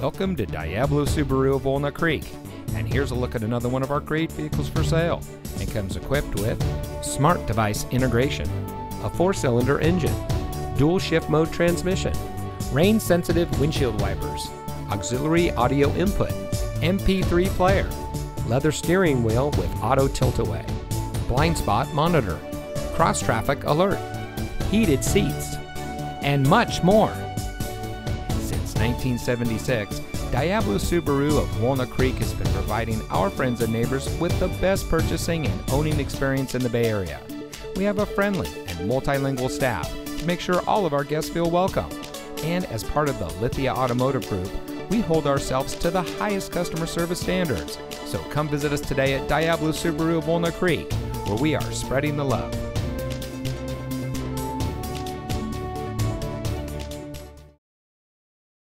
Welcome to Diablo Subaru of Walnut Creek. And here's a look at another one of our great vehicles for sale. It comes equipped with smart device integration, a four cylinder engine, dual shift mode transmission, rain sensitive windshield wipers, auxiliary audio input, MP3 player, leather steering wheel with auto tilt away, blind spot monitor, cross traffic alert, heated seats, and much more. Since 1976, Diablo Subaru of Walnut Creek has been providing our friends and neighbors with the best purchasing and owning experience in the Bay Area. We have a friendly and multilingual staff to make sure all of our guests feel welcome. And as part of the Lithia Automotive Group, we hold ourselves to the highest customer service standards. So come visit us today at Diablo Subaru of Walnut Creek, where we are spreading the love.